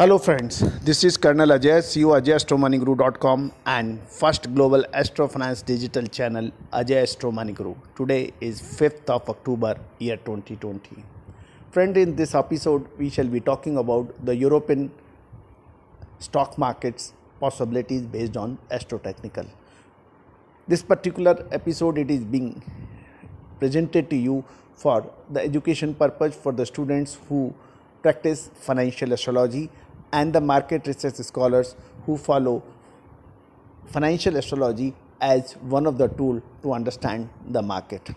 Hello friends, this is Colonel Ajay, CEO AjayAstromoneyGuru.com and first global astrofinance digital channel Ajay Astro Money Guru. Today is 5th of October year 2020. Friend, in this episode we shall be talking about the European stock markets possibilities based on astrotechnical. This particular episode it is being presented to you for the education purpose for the students who practice financial astrology and the market research scholars who follow financial astrology as one of the tool to understand the market.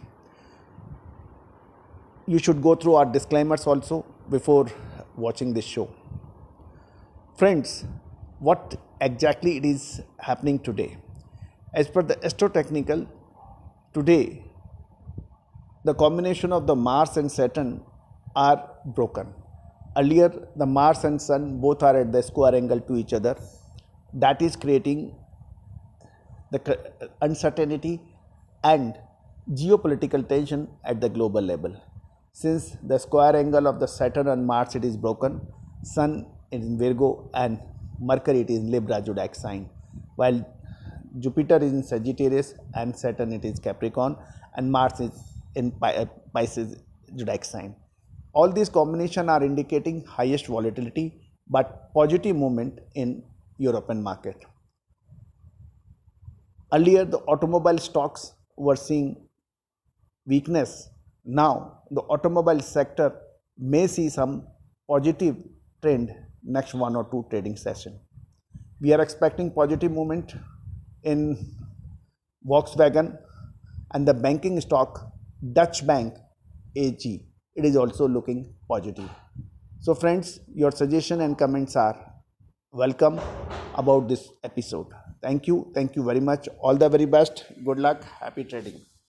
You should go through our disclaimers also before watching this show. Friends what exactly it is happening today? As per the Astro Technical, today the combination of the mars and saturn are broken earlier the mars and sun both are at the square angle to each other. That is creating the uncertainty and geopolitical tension at the global level. Since the square angle of the saturn and mars it is broken sun is in virgo and mercury it is in libra zodiac sign. While jupiter is in sagittarius and saturn it is capricorn and mars is in uh, pisces zodiac sign all these combination are indicating highest volatility but positive movement in European market. Earlier the automobile stocks were seeing weakness. Now the automobile sector may see some positive trend next one or two trading session. We are expecting positive movement in Volkswagen and the banking stock Deutsche Bank AG it is also looking positive. So friends, your suggestion and comments are welcome about this episode. Thank you. Thank you very much. All the very best. Good luck. Happy trading.